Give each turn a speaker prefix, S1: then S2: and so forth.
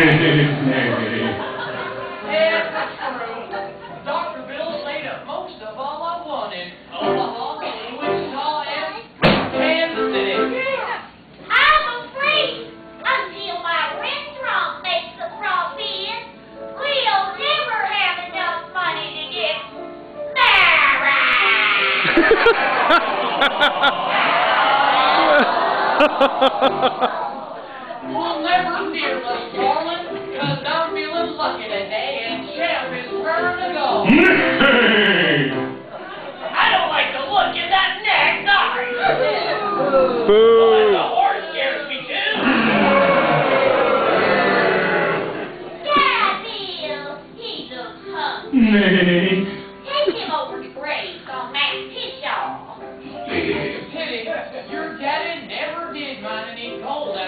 S1: It's true. Dr. Bill
S2: We'll never have enough money to get
S1: We'll never fear, little darling, because I'm feeling lucky today, and Champ is raring to go. I don't like the look in that neck, sorry. But the horse scares me too.
S2: Yeah, Bill, he looks hungry. Take him over to Grace on Matt Pishaw.
S1: Pity, your daddy never did mine any gold out